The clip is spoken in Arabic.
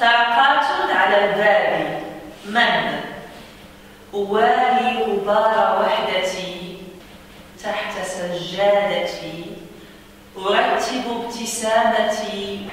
طاقات على الباب. من؟ أوالي غبار وحدتي. تحت سجادتي. أرتب ابتسامتي.